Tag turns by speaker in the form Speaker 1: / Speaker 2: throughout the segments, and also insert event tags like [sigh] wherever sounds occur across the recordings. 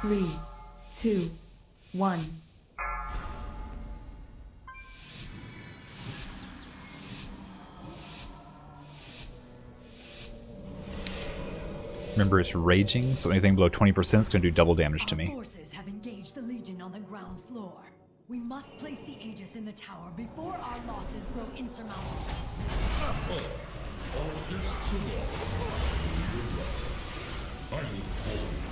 Speaker 1: Three, two, one.
Speaker 2: Remember, it's raging, so anything below 20% is going to do double damage to
Speaker 3: Our
Speaker 2: me.
Speaker 3: forces have engaged the Legion on the ground floor. We must place the Aegis in the tower before our losses grow insurmountable.
Speaker 4: All this too long. I look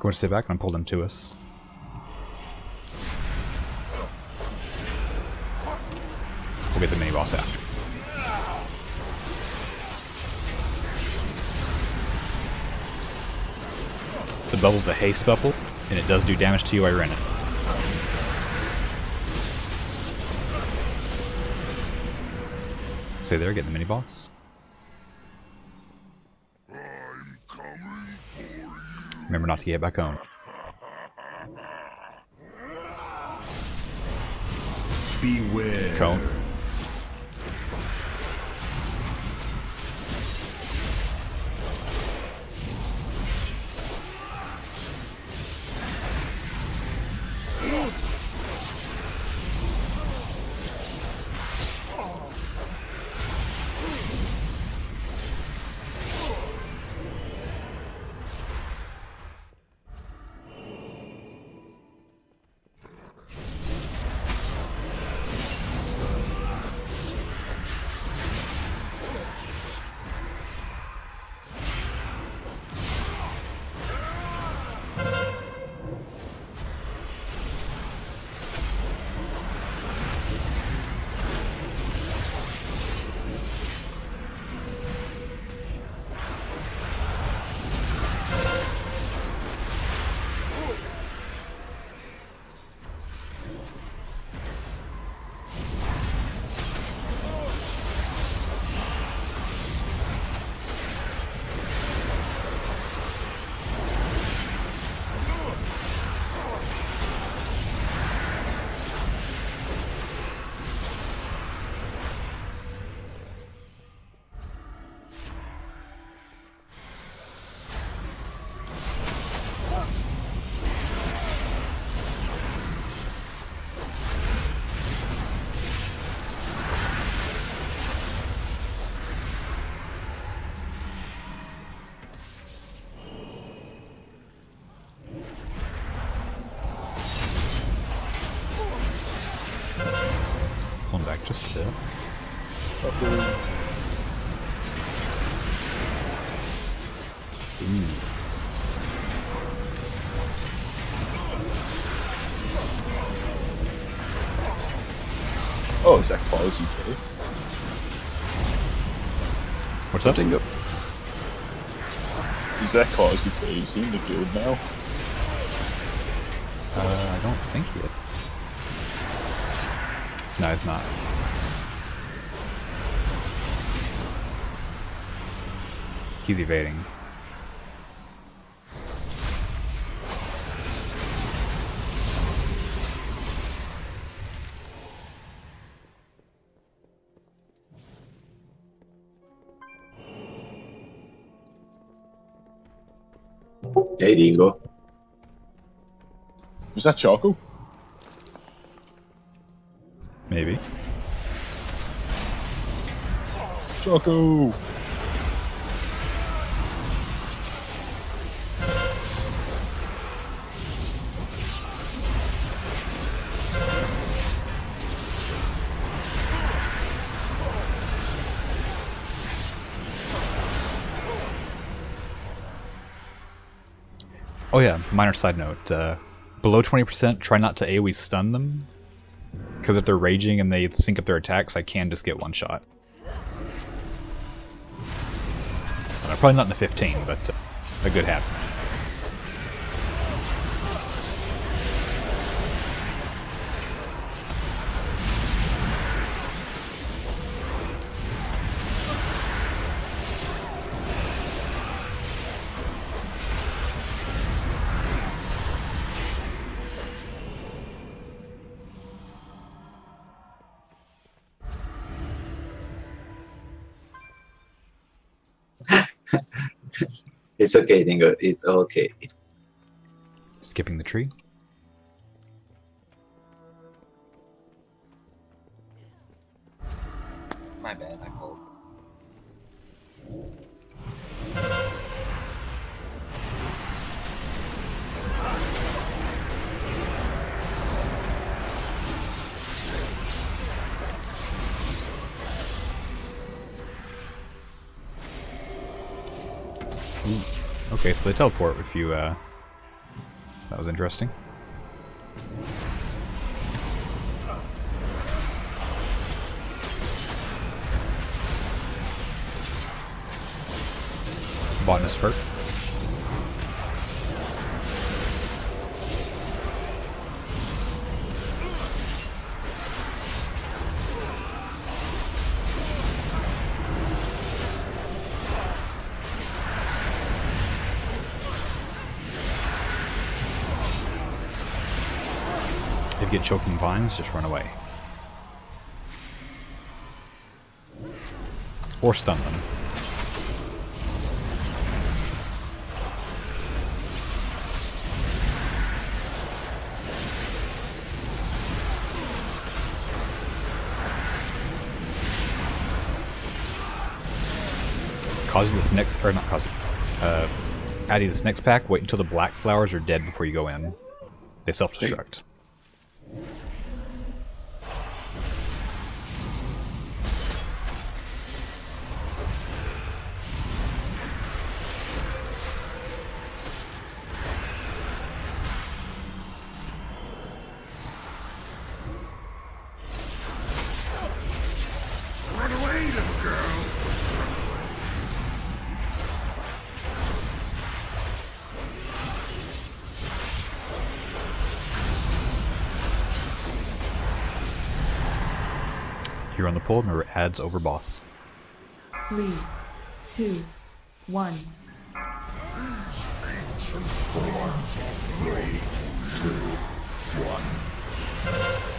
Speaker 2: Going to stay back and pull them to us. We'll get the mini boss after. The bubble's a haste bubble, and it does do damage to you while you're it. Stay there, get the mini boss.
Speaker 4: I'm coming for you.
Speaker 2: Remember not to get back home.
Speaker 5: Beware.
Speaker 2: Cone. Just a bit.
Speaker 6: Oh, is that quality too?
Speaker 2: What's up?
Speaker 6: Dingo. Is that quality too? Is he in the guild now?
Speaker 2: Uh, I don't think he is. No, he's not. He's evading.
Speaker 7: Hey, Dingo.
Speaker 6: Was that Choco?
Speaker 2: Maybe.
Speaker 6: Choco!
Speaker 2: Oh yeah, minor side note. Uh, below 20%, try not to AoE stun them. Because if they're raging and they sync up their attacks, I can just get one shot. Uh, probably not in the 15, but uh, a good habit.
Speaker 7: It's okay, Dingo. It's okay.
Speaker 2: Skipping the tree. So they teleport if you, uh... That was interesting. Botanist Furt. Choking vines, just run away. Or stun them. Cause this next, or not cause, uh, adding this next pack, wait until the black flowers are dead before you go in. They self-destruct.
Speaker 4: Thank you.
Speaker 2: Here on the pole, remember adds over boss.
Speaker 1: Three, two, one.
Speaker 4: Run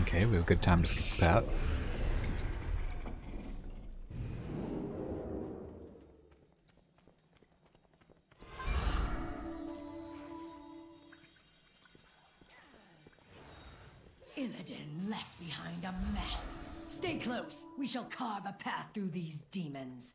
Speaker 2: Okay, we have a good time to skip pat.
Speaker 3: Illidan left behind a mess. Stay close. We shall carve a path through these demons.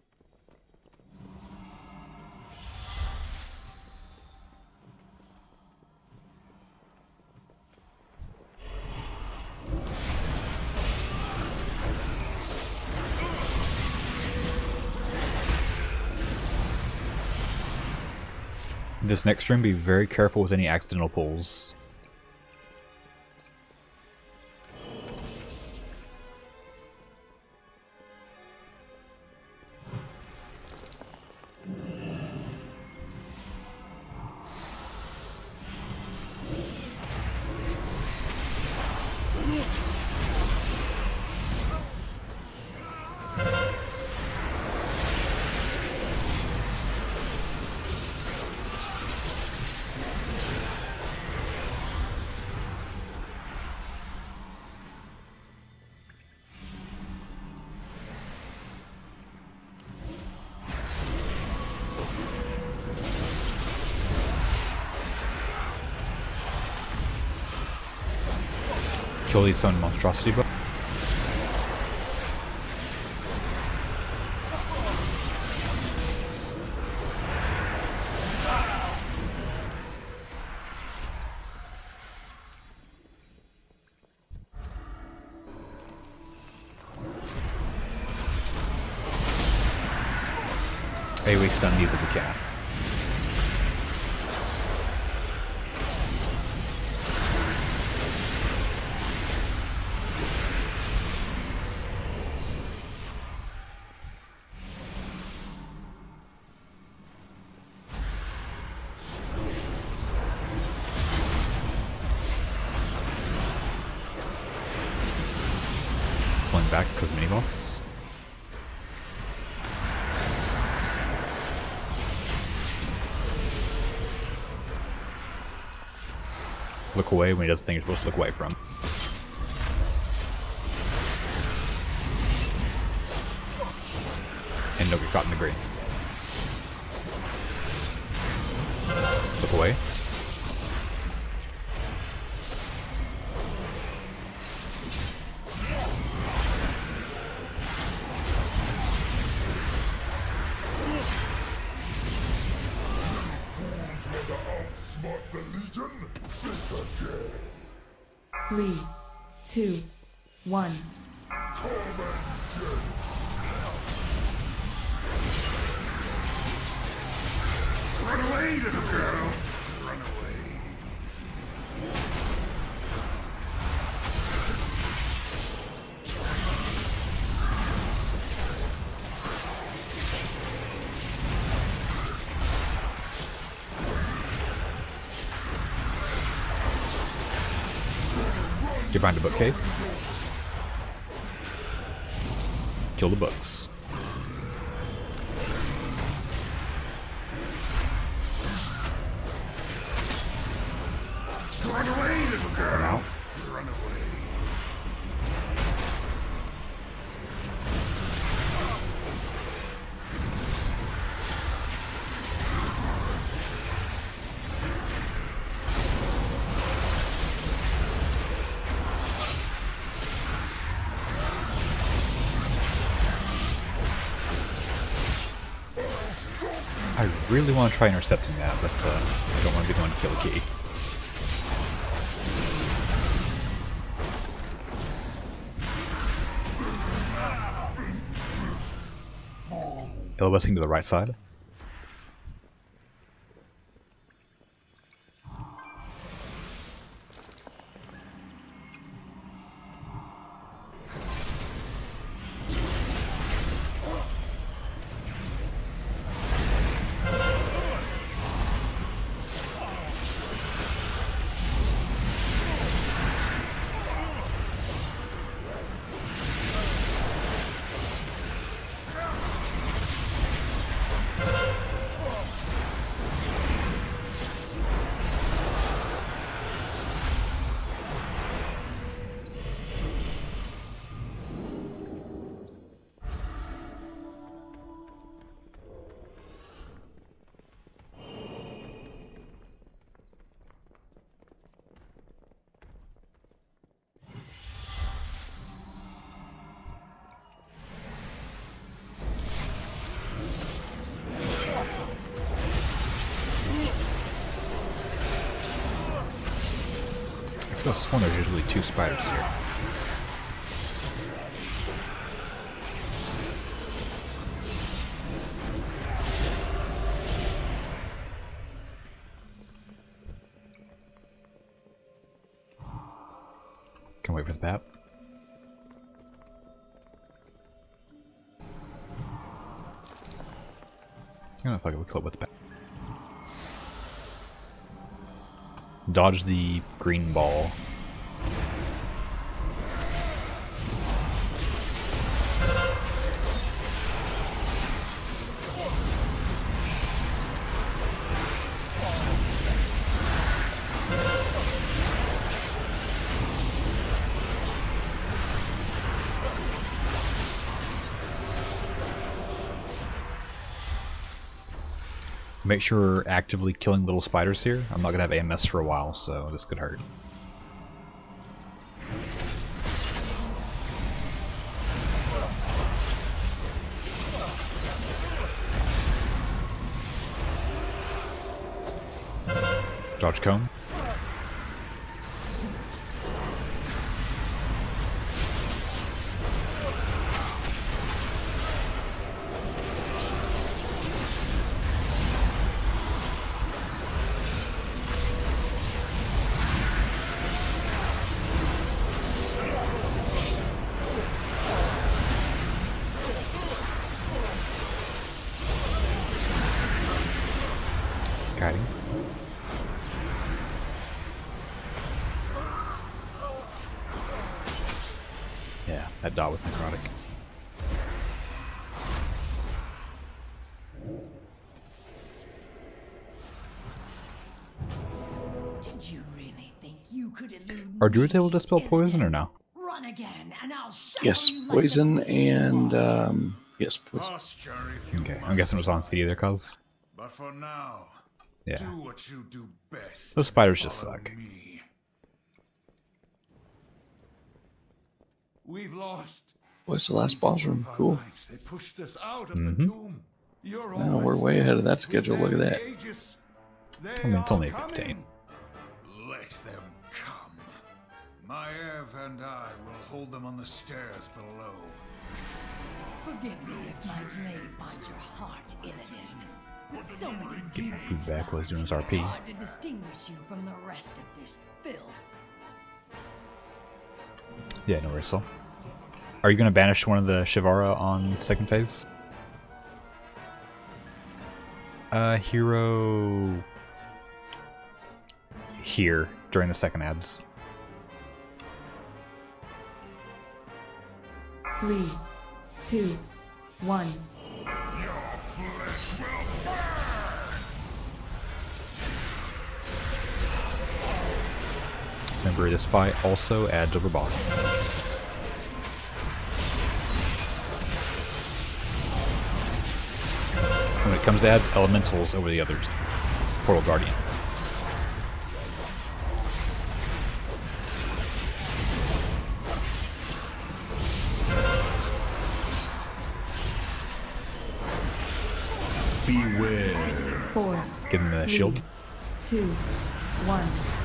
Speaker 2: This next stream, be very careful with any accidental pulls. Kill these sun monstrosity bugs. Hey, we stun these back because mini boss. Look away when he does things you're supposed to look away from. And don't get caught in the green. Look away.
Speaker 4: Outsmart the Legion? Think again.
Speaker 1: Three, two, one.
Speaker 4: Run away, little girl!
Speaker 2: Get a bookcase. Kill the books.
Speaker 4: Run away, little girl! Run away.
Speaker 2: Really want to try intercepting that, but uh, I don't want to be the one to kill the key. Elevasing to the right side. I could have there's usually two spiders here. Can wait for the bat. Gonna fuck it, we'll kill it with the bat. Dodge the green ball. make sure we're actively killing little spiders here. I'm not going to have AMS for a while, so this could hurt. Dodge cone.
Speaker 3: You really think you could elude
Speaker 2: Are druids able to dispel poison or no?
Speaker 3: Run again, and I'll
Speaker 6: Yes,
Speaker 3: you like
Speaker 6: poison and um, yes, poison.
Speaker 4: Posture if you
Speaker 2: Okay, I'm guessing it was on CD their cause.
Speaker 4: But for now,
Speaker 2: Yeah.
Speaker 4: do what you do best.
Speaker 2: Those spiders just suck.
Speaker 4: Me. We've lost.
Speaker 6: What's the last boss room? Cool.
Speaker 4: lives. They pushed us out of
Speaker 2: Mhm.
Speaker 4: the tomb. You're
Speaker 6: Wow, we're way ahead of that schedule. Look at that.
Speaker 4: the Aegis. They
Speaker 2: I mean, it's
Speaker 4: are
Speaker 2: only
Speaker 4: coming.
Speaker 2: 15.
Speaker 4: Let them come. Maev and I will hold them on the stairs below.
Speaker 3: Forgive me if my blade finds your heart Illidan. With so many
Speaker 2: Get my
Speaker 3: demons
Speaker 2: food back while he's doing his
Speaker 3: It's
Speaker 2: RP.
Speaker 3: hard to distinguish you from the rest of this filth.
Speaker 2: Yeah, no worries, Are you going to banish one of the Shivarra on second phase? Uh, hero... Here, during the second ads.
Speaker 1: Three, two, one.
Speaker 2: Remember, this fight also adds over boss. When it comes to ads, elementals over the others. Portal Guardian. Shield.
Speaker 1: two, one.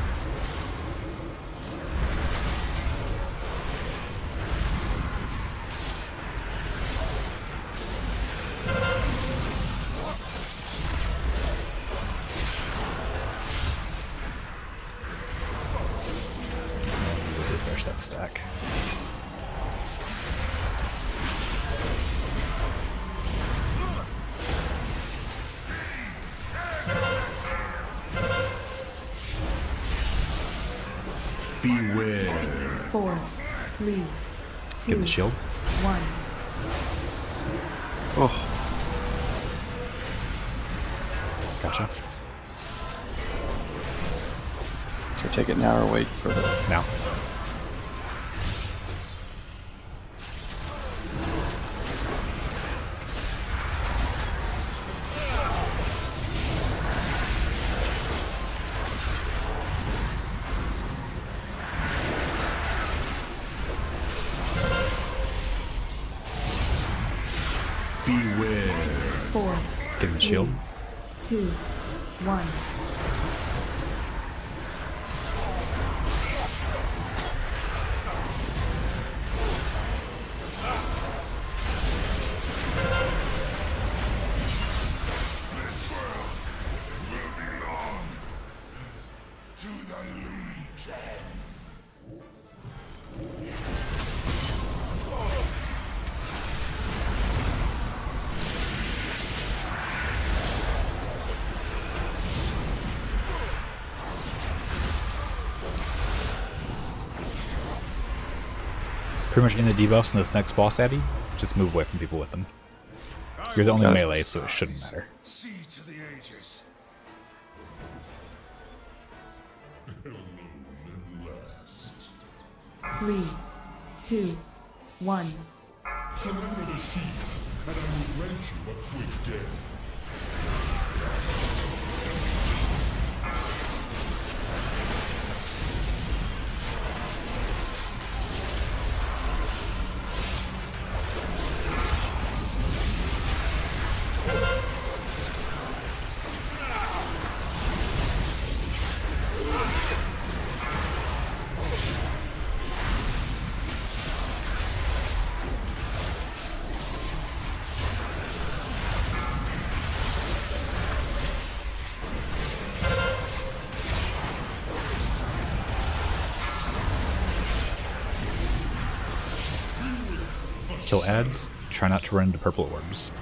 Speaker 5: Beware.
Speaker 1: Four, three,
Speaker 2: Give him
Speaker 1: two,
Speaker 2: the shield.
Speaker 1: one.
Speaker 6: Oh,
Speaker 2: Gotcha.
Speaker 6: should I take it now or wait for the?
Speaker 2: Now. Pretty much in the debuffs in this next boss addy, just move away from people with them. You're the only
Speaker 6: Got it.
Speaker 2: melee, so it shouldn't matter. [laughs]
Speaker 4: Aegis.
Speaker 1: Three, two, one.
Speaker 4: Surrender the and I will grant you a quick death.
Speaker 2: Kill ads. Try not to run into purple orbs.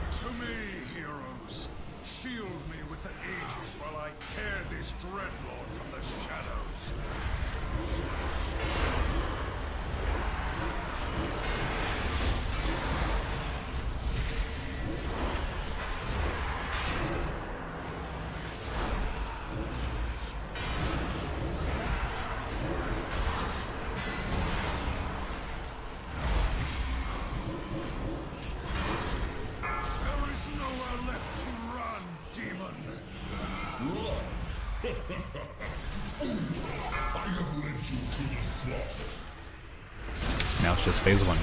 Speaker 2: Now it's just phase one.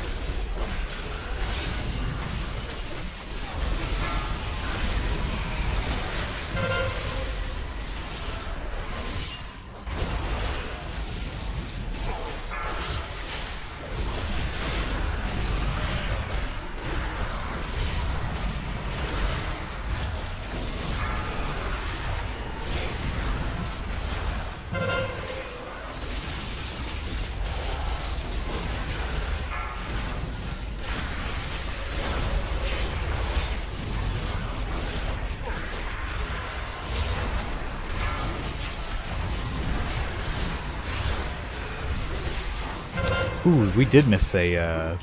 Speaker 2: Ooh, we did miss a. Uh,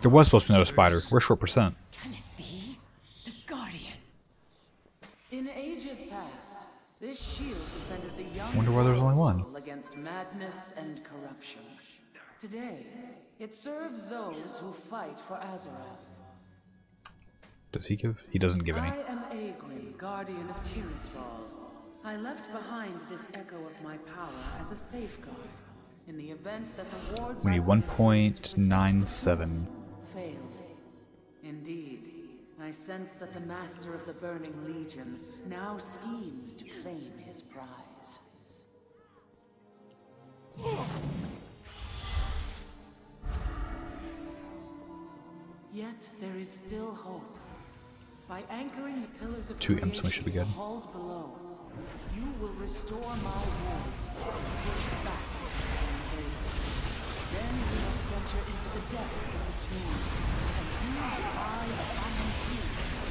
Speaker 2: there was supposed to be another spider. We're short percent.
Speaker 3: Can it be? The Guardian.
Speaker 8: In ages past, this shield defended the young
Speaker 2: Wonder why there's only one.
Speaker 8: against madness and corruption. Today, it serves those who fight for Azeroth.
Speaker 2: Does he give? He doesn't give any.
Speaker 8: I am Aegwynn, guardian of Tirisfal. I left behind this echo of my power as a safeguard in the event that the wards
Speaker 2: We need
Speaker 8: planted to protect the
Speaker 2: 1.97.
Speaker 8: failed. Indeed, I sense that the master of the Burning Legion now schemes to claim his prize. Yet there is still hope. By anchoring the pillars of
Speaker 2: Two imps, we should be
Speaker 8: the
Speaker 2: good.
Speaker 8: halls below, you will restore my wards and push back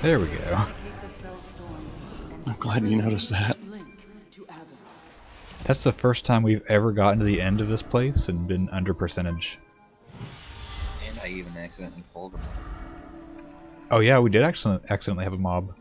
Speaker 2: There we go.
Speaker 8: to navigate the Fellstorm and
Speaker 6: I'm glad you noticed that.
Speaker 8: its link to Azeroth.
Speaker 2: That's the first time we've ever gotten to the end of this place and been under percentage.
Speaker 9: And I even accidentally pulled him.
Speaker 2: Oh yeah, we did accident- accidentally have a mob.